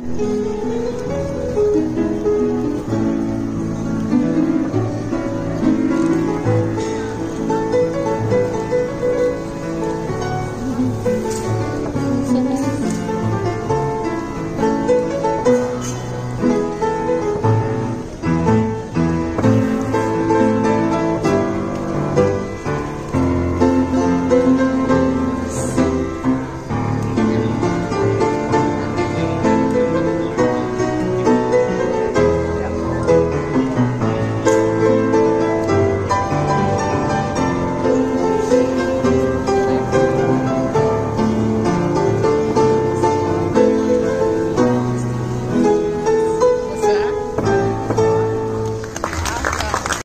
Bye.